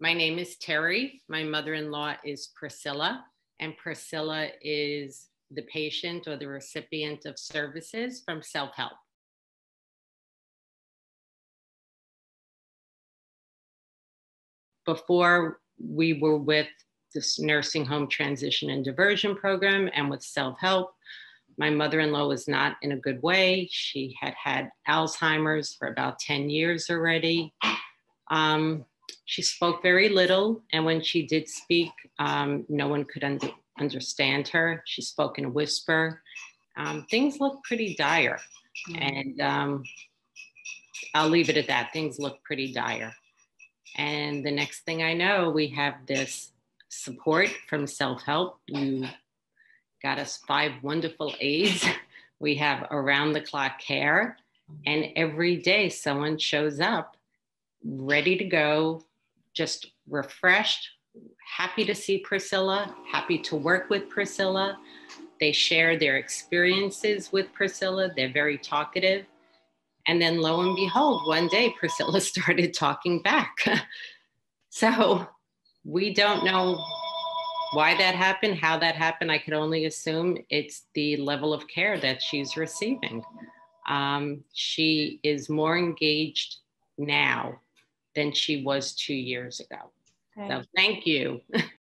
My name is Terri. My mother in law is Priscilla, and Priscilla is the patient or the recipient of services from Selfhelp. Before we were with this nursing home transition and diversion program and with Selfhelp, my mother in law was not in a good way. She had had Alzheimer's for about 10 years already. Um, she spoke very little, and when she did speak, um, no one could un- understand her. She spoke in a whisper. Um, things looked pretty dire, mm-hmm. and um, I'll leave it at that. Things look pretty dire. And the next thing I know, we have this support from Selfhelp. You got us five wonderful aides. We have around the clock care, and every day someone shows up ready to go, just refreshed, happy to see Priscilla, happy to work with Priscilla. They share their experiences with Priscilla. They're very talkative. And then lo and behold, one day Priscilla started talking back. so we don't know why that happened, how that happened. I could only assume it's the level of care that she's receiving. Um, she is more engaged now than she was two years ago. Okay. So thank you.